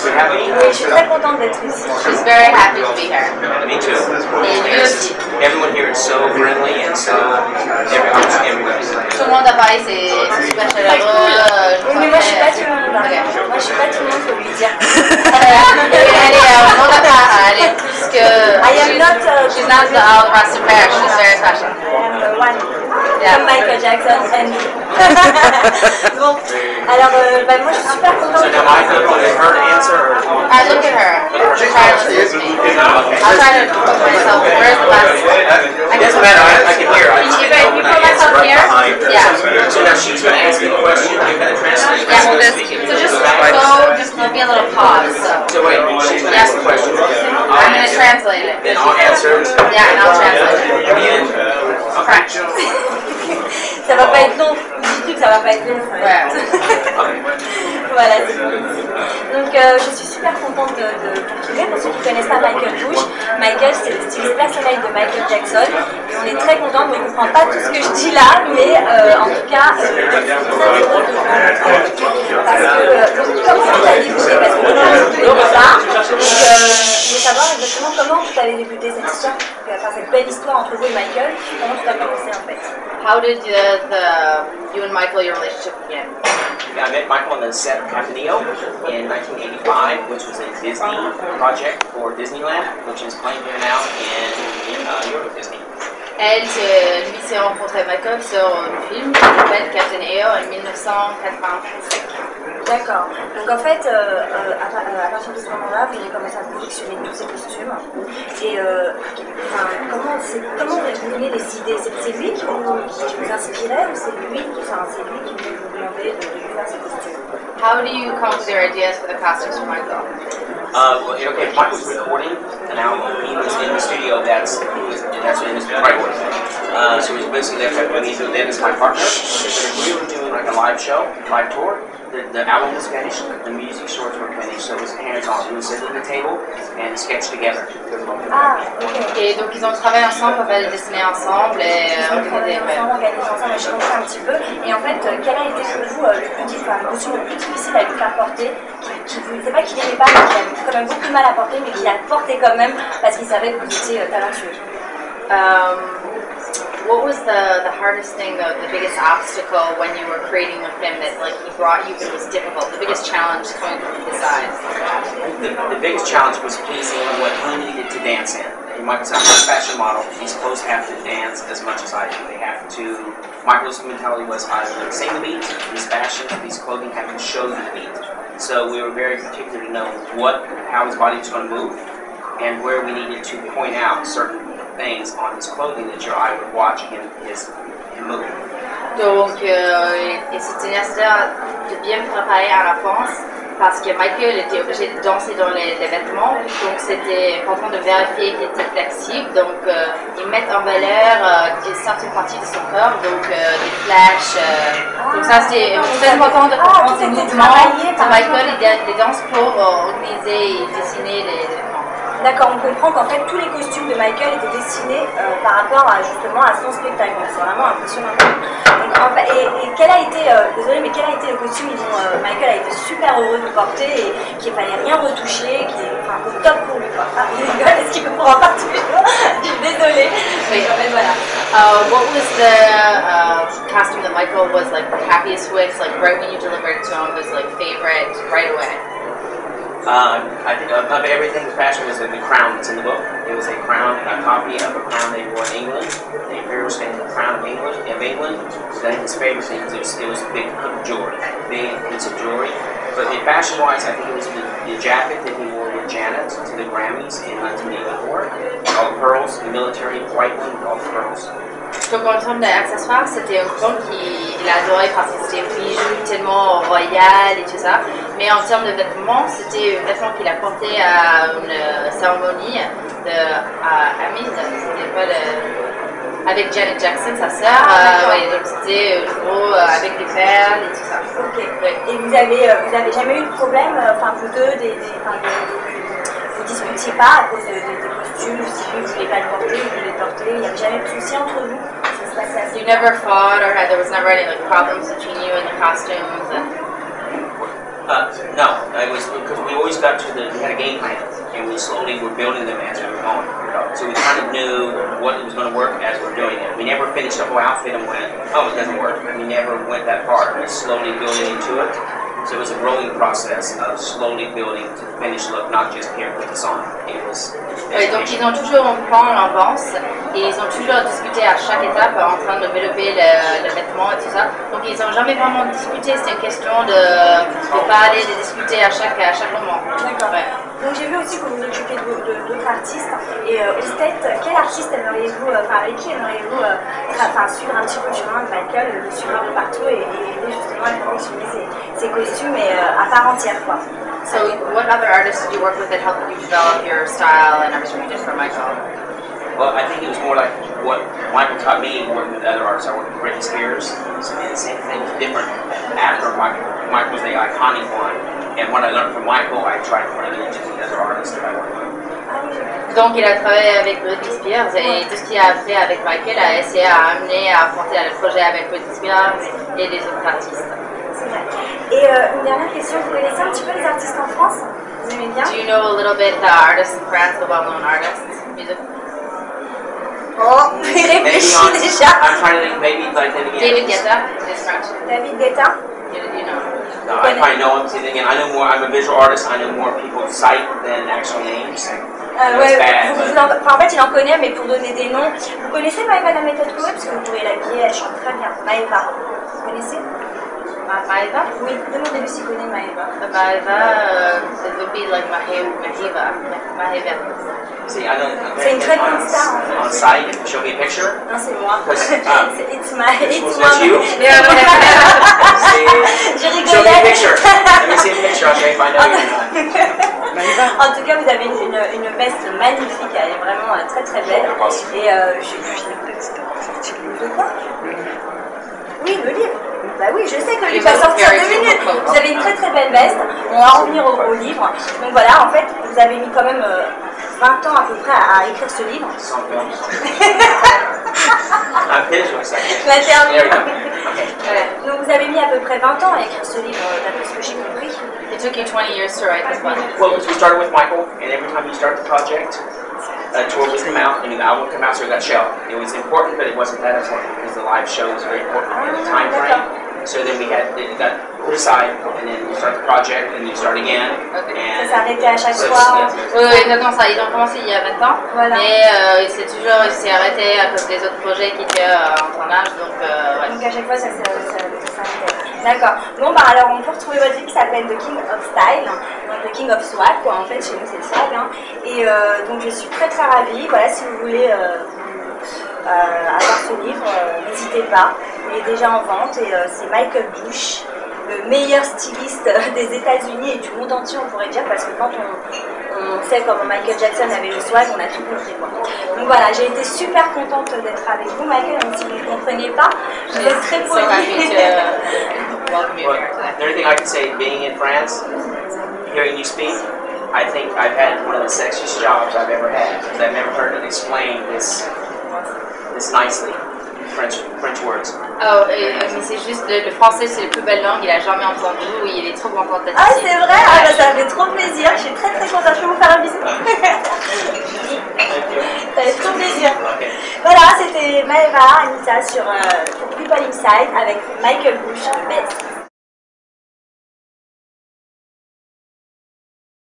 You happy? Oui, je suis très contente d'être ici. She's very happy to be here. Me too. Et lui aussi. Everyone here is so friendly and so every, everybody. Tout le monde à Paris, c'est c'est super chaleureux. Oui, mais moi je suis pas tout le monde. Moi je suis pas tout le monde, faut lui dire. Elle est euh, non, d'accord, elle est plus que. I am not. Uh, She's not the all the rest of She's very special. I am uh, one. Yeah. Comme Michael Jackson and me. bon, alors euh, bah, moi je suis super contente. So I look on her to answer or Alright, look at her. She's trying to listen to me. I'll try to put myself. Where's the last? It doesn't matter, I, I can hear. I Can you, just can you put myself here? Yeah. So now she's gonna ask me a question, you're gonna translate. Yeah, well, this, so just go, just there'll be a little pause. So So wait, she's gonna ask a question. I'm I'll gonna translate it. Then I'll answer. Yeah, and I'll translate it. And, French. Ça va pas être long. Dis-tu que ça va pas être long. Ouais. voilà. Donc euh, je suis super contente de, de vous retrouver. Pour ceux qui ne connaissent pas Michael Bush, Michael c'est le styliste personnel de Michael Jackson. Et on est très contente, on ne comprend pas tout ce que je dis là, mais euh, en tout cas, euh, je suis très heureuse de vous rencontrer. Parce que, euh, comment vous avez débuté Parce que vous avez tous les deux là. Donc euh, je voulais savoir exactement comment vous avez débuté cette histoire, enfin cette belle histoire entre vous et Michael. Comment tout a commencé en fait? How did the, the you and Michael your relationship begin? Yeah, I met Michael on the set of Campanile in 1985, which was a Disney project for Disneyland, which is playing here now in uh, Euro Disney. Elle, se- lui s'est rencontré avec Michael sur un film qui s'appelle Captain EO en 1985. D'accord. Donc en fait, euh, euh, à, euh, à partir de ce moment-là, vous avez commencé à collectionner tous ces costumes. Et euh, enfin, comment, c'est- comment vous avez donné les idées? C'est c'est lui qui vous, qui vous inspirait ou c'est lui, qui- enfin, c'est lui qui vous demandait de, de lui faire ces costumes? How do you come up with your ideas for the costumes for Michael? Uh, well, okay, Mike was recording an album. He was in the studio. That's he was, that's in his priority. Uh, so he was basically there when he was then as my partner. We were doing like a live show, live tour. The, the album was finished. The music shorts were finished. So it was hands on. We would sit at the table and sketch together. Ah, ok. Et donc ils ont travaillé ensemble, pas mal dessiné ensemble et euh, travaillez organisé. ensemble, organisé ensemble, je comprends un petit peu. Et en fait, euh, quel a été pour vous euh, le, plus, difficile- le costume le plus difficile à lui faire porter qui, vous, C'est pas qu'il n'aimait pas, mais qu'il avait quand même beaucoup de mal à porter, mais qu'il a porté quand même parce qu'il savait que vous étiez euh, talentueux? Um, what was the, the hardest thing, the, the biggest obstacle when you were creating with him that like he brought you it was difficult? The biggest challenge coming from his side? The, the biggest challenge was pleasing what he needed to dance in. Michael's a fashion model. These clothes have to dance as much as I do. They have to. Michael's mentality was I will sing the beat. These fashion, these clothing have to show you the beat. So we were very particular to know what, how his body was going to move, and where we needed to point out certain things on his clothing that your eye would watch him his him move. Donc, euh, et c'était nécessaire de bien préparer à l'avance parce que Michael était obligé de danser dans les, les vêtements, donc c'était important de vérifier qu'il était flexible. Donc, euh, ils mettent en valeur euh, certaines parties de son corps, donc euh, des flashs. euh, donc, ça c'était très important de Ah, comprendre ses était mouvements. Michael, il il danse pour euh, organiser et dessiner les vêtements. D'accord, on comprend qu'en fait tous les costumes de Michael étaient dessinés euh, par rapport justement à son spectacle. C'est vraiment impressionnant. En fait- et, quel a été, euh, désolé, mais quel a été le costume dont euh, Michael a été super heureux de porter et qu'il fallait rien retoucher, qui est enfin, au top pour lui. Quoi. Ah, il rigole, est-ce qu'il toujours Je suis désolée. Mais quand même, voilà. Uh, what was the uh, costume that Michael was like happiest with? Like right when you delivered it to him, was like favorite right away? Uh, I think of, everything the fashion was in the crown that's in the book. It was a crown, a copy of a crown they wore in England. The imperial state crown of England. Of England. So think his favorite thing was it was, a big jewelry, big piece of jewelry. But in fashion-wise, I think it was the, the jacket that he wore with Janet to the Grammys in 1984. All the pearls, the military white one, all the pearls. Donc en termes d'accessoires, c'était un crown qu'il adorait parce que c'était un bijou tellement royal et tout ça. Mais en termes de vêtements, c'était un vêtement qu'il a porté à une euh, cérémonie de à Amine. C'était pas le avec Janet Jackson, sa sœur. Ah, euh, ouais, donc c'était gros euh, avec des perles et tout ça. Ok. Ouais. Et vous avez, vous avez jamais eu de problème, enfin vous deux, des, de- de- vous disputiez pas à cause de- de- des costumes, si lui voulait pas le porter, vous voulez le porter, il n'y avait jamais de soucis entre vous Ça se passait assez You never fought or had there was never any like problems between you and the costumes and Uh, no, it was because we always got to the, we had a game plan, and we slowly were building them as we were going. So we kind of knew what was going to work as we were doing it. We never finished the whole outfit and went, oh, it doesn't work. We never went that far. We slowly building into it. So it was a growing process of slowly building to the finished look, not just here put this on. It was. Oui, donc ils ont toujours un plan en avance et ils ont toujours discuté à chaque étape en train de développer le, le vêtement et tout ça. Donc ils n'ont jamais vraiment discuté, c'est une question de ne pas aller de discuter à chaque, à chaque moment. D'accord. Ouais. Donc j'ai vu aussi que vous vous occupez d'autres artistes. Et euh, quel artiste aimeriez-vous, euh, enfin avec qui aimeriez-vous euh, enfin, suivre un petit peu le chemin de Michael, le suivre un peu partout et, et aider justement à confectionner ses, ses costumes et, euh, à part entière quoi. So what other artists did you work with that helped you develop your style and everything you did for Michael? Well, I think it was more like what Michael taught me working with other artists. I worked with Britney Spears, and the same thing different Michael. Michael was the iconic one, and what I learned from Michael, I tried to bring into the other artists that I worked with. Donc il a travaillé avec Britney Spears et tout ce qu'il a fait avec Michael a essayé à amener à affronter le projet avec Britney Spears et les autres artistes. C'est vrai. Et euh, une dernière question, vous connaissez un petit peu les artistes en France? Vous aimez bien? Do you know a little bit the artists in France, the well-known artists? Music? Oh, il Maybe réfléchit on, déjà. I'm trying to think, maybe like David Guetta. David Guetta you know. No, I probably know him. See, again, I know more. I'm a visual artist. I know more people's sight than actual names. Euh, ouais, bad, vous- but- en- en fait, il en connaît, mais pour donner des noms, vous connaissez Maëva la méthode Chloé Parce que vous pourriez l'habiller, elle chante très bien. Maëva, vous connaissez? Ma- Maeva? Oui, demandez-lui s'il connaît Maëva. Maeva, uh, it would be like Mahe- Maheva. Maheva. See, I don't. C'est une très on, bonne star, en fait. on site. If you show me a picture. Non, c'est moi. Ah. C'est- It's my, it's my. that you? Yeah, J'ai show me a picture. Let me see a picture. You or not. En tout cas, vous avez une, une, une veste magnifique, elle est vraiment euh, très très belle. Et euh, je De quoi Oui, le livre. Bah oui, je sais que le livre va sortir deux minutes. Vous avez une très très belle veste. On va revenir au, au livre. Donc voilà, en fait, vous avez mis quand même euh, 20 ans à peu près à, à écrire ce livre. Some films. I'm finished with a second. La There you termine. go. Okay. Okay. Donc vous avez mis à peu près 20 ans à écrire ce livre, euh, d'après ce que j'ai compris. It took you 20 years to write this book. Well, we started with Michael, and every time you start the project, a tour would come out, and an album would come out, so it got shelved. It was important, but it wasn't that important because the live show was very important in the time frame. So then we had it got put aside, and then we start the project, and you start again. Okay. And Ça s'arrêtait à chaque so fois. it's- Oui, oui, exactement ça. Ils ont commencé il y a 20 ans, Voilà. mais euh, c'est toujours, il s'est arrêté à cause des autres projets qui étaient euh, en tournage, donc euh, ouais. Donc à chaque fois, ça, ça, ça, ça s'arrêtait. D'accord. Bon, bah alors on peut retrouver votre livre qui s'appelle The King of Style, donc The King of Swag, quoi. En fait, chez nous, c'est le swag. Hein. Et euh, donc je suis très très ravie. Voilà, si vous voulez euh, vous, euh, avoir ce livre, euh, n'hésitez pas. Il est déjà en vente et euh, c'est Michael Bush, le meilleur styliste des États-Unis et du monde entier, on pourrait dire, parce que quand on, on sait comment Michael Jackson avait le swag, on a tout compris. Quoi. Donc voilà, j'ai été super contente d'être avec vous, Michael, même si vous ne compreniez pas. Vous êtes très So happy poli. to uh, the only thing I can say, being in France, hearing you speak, I think I've had one of the sexiest jobs I've ever had because I've never heard it explained this this nicely. French French words. Oh, et- mais c'est juste, le, le français c'est la plus belle langue, il a jamais entendu, il est trop content d'être Ah, c'est vrai? Ah, bah, Ça fait trop plaisir. Je suis très très contente. Je peux vous faire un bisou Ça fait trop plaisir. Okay. Voilà, c'était Maeva, Anita sur euh, People Inside avec Michael Bush.